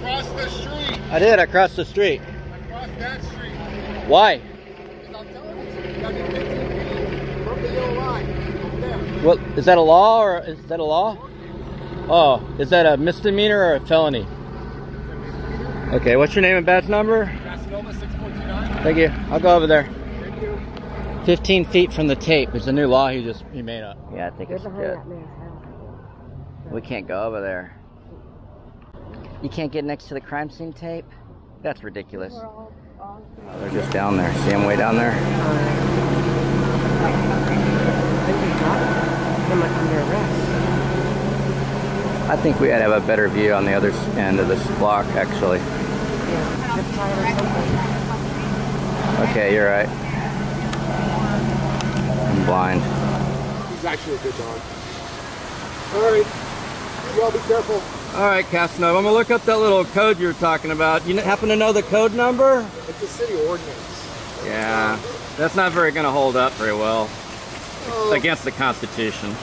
Across the street. I did. I crossed the street. Across that street. Why? Because I'm telling you to. You got me 15 feet from the yellow line. Over there. What is that a law or is that a law? Oh, is that a misdemeanor or a felony? Okay, what's your name and badge number? Thank you. I'll go over there. 15 feet from the tape is a new law he just he made up. Yeah, I think Get it's behind good. that. We can't go over there. You can't get next to the crime scene tape? That's ridiculous. All, all Oh, they're just down there. See them way down there? I think we got him under arrest. I think we had to have a better view on the other end of this block, actually. Yeah, zip tie or something. Okay, you're right. I'm blind. He's actually a good dog. All right. You all be careful. All right, Cassanova, I'm gonna look up that little code you were talking about. You happen to know the code number? It's a city ordinance. Yeah, that's not very gonna hold up very well Oh, against the Constitution.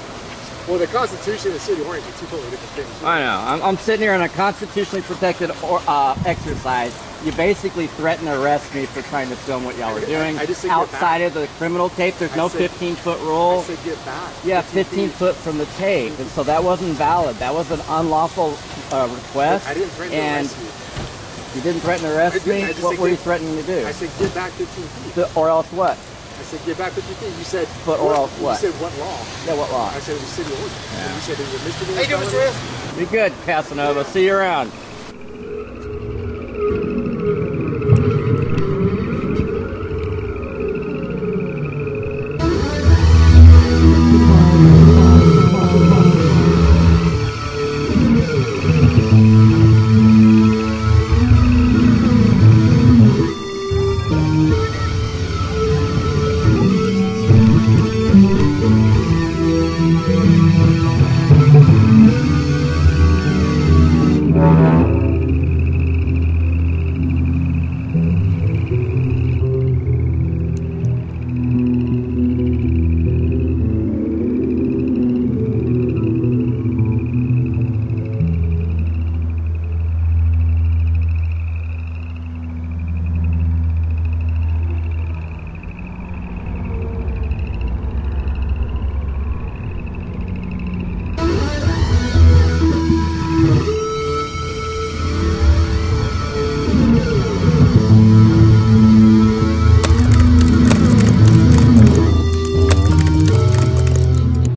Well, the Constitution and the city ordinance are two totally different things. I know. I'm, I'm sitting here in a constitutionally protected or, uh, exercise. You basically threatened to arrest me for trying to film what y'all were doing I just said get outside of the criminal tape. There's I no said- 15 foot I rule. said get back. Yeah, 15 feet. foot from the tape, and so that wasn't valid. That was an unlawful uh, request. I didn't threaten to and arrest you. you didn't threaten to arrest I me. I just What were you threatening to do? I said get back 15 feet. The- or else what? I said get back 15 feet. You said But or else what? You said what law? Yeah, what law? I said it was city ordinance. And you said it was a misdemeanor. How you doing, felony. Mr. Be good, Cassanova. See you around.